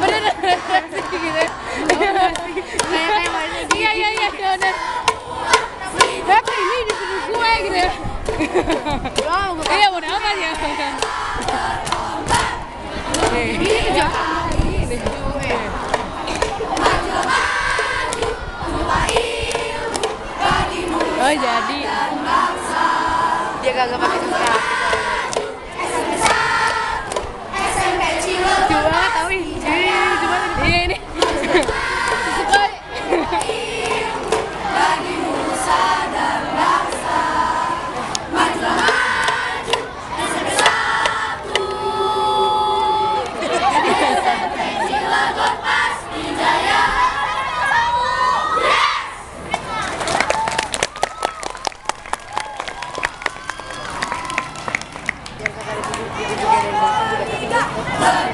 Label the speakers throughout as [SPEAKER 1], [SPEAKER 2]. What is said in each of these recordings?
[SPEAKER 1] Bener gitu. Iya iya iya ini disuruh gue gitu ya.
[SPEAKER 2] Oh,
[SPEAKER 1] Iya mau apa ya? Oh jadi
[SPEAKER 2] dia kagak pakai subscribe. Hallelujah.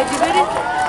[SPEAKER 2] They do.